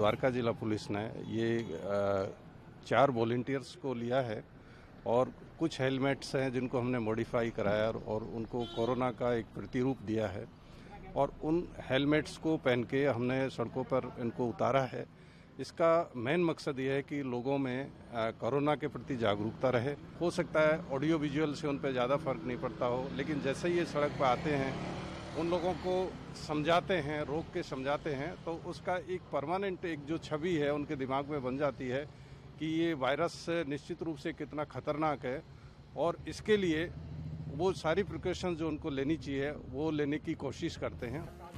द्वारका जिला पुलिस ने ये चार वॉल्टियर्स को लिया है और कुछ हेलमेट्स हैं जिनको हमने मॉडिफाई कराया और उनको कोरोना का एक प्रतिरूप दिया है और उन हेलमेट्स को पहन के हमने सड़कों पर इनको उतारा है। इसका मेन मकसद ये है कि लोगों में कोरोना के प्रति जागरूकता रहे। हो सकता है ऑडियो विजुअल से उन पर ज़्यादा फ़र्क नहीं पड़ता हो, लेकिन जैसे ही ये सड़क पर आते हैं उन लोगों को समझाते हैं, रोक के समझाते हैं तो उसका एक परमानेंट एक जो छवि है, उनके दिमाग में बन जाती है कि ये वायरस निश्चित रूप से कितना खतरनाक है और इसके लिए वो सारी प्रिकॉशन जो उनको लेनी चाहिए, वो लेने की कोशिश करते हैं।